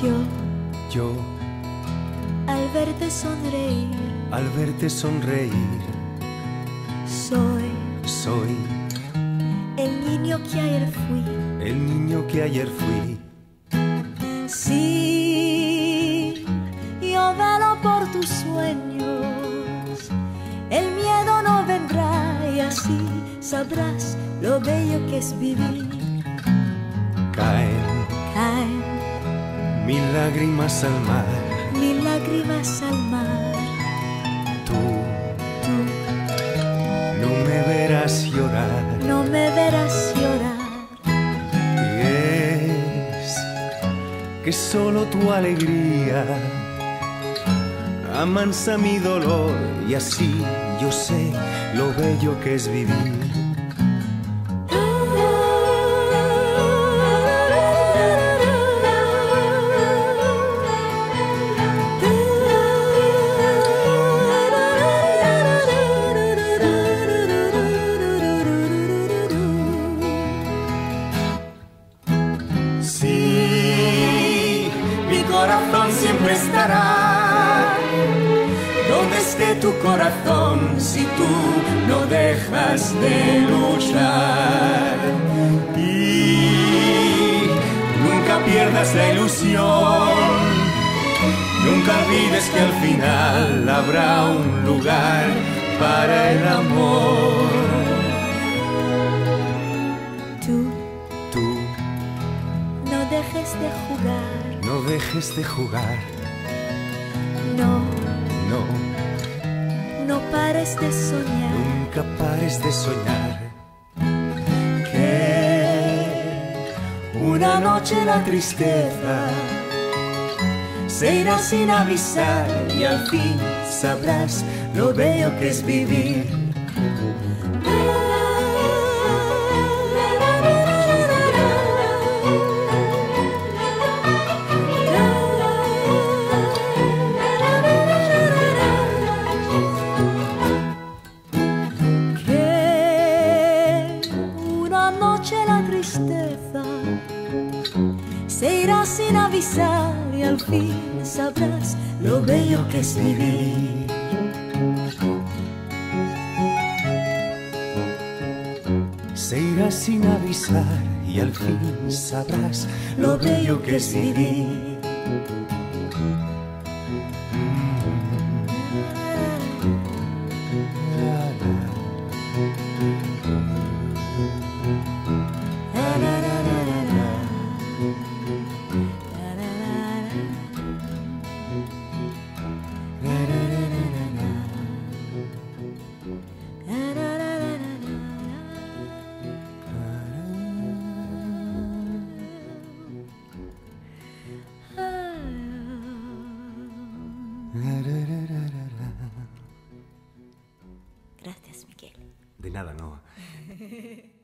Yo, Yo, al verte sonreír, al verte sonreír, soy soy el niño que ayer fui. el niño que ayer fui. Sí, yo velo por tus sueños. El miedo no vendrá y así sabrás lo bello que es vivir. Caen mil lágrimas al mar. mil lágrimas al mar. Tú Tú no me verás llorar. no me verás llorar. Y es que solo tu alegría amansa mi dolor y así yo sé lo bello que es vivir. Corazón si tú no dejas de luchar. Y nunca pierdas la ilusión, nunca olvides que al final habrá un lugar para el amor. Tú. Tú. No dejes de jugar, no dejes de jugar, nunca pares de soñar. Que una noche la tristeza se irá sin avisar y al fin sabrás lo bello que es vivir. Y al fin sabrás lo bello que es vivir. Se irá sin avisar y al fin sabrás lo bello que es vivir. De nada, no.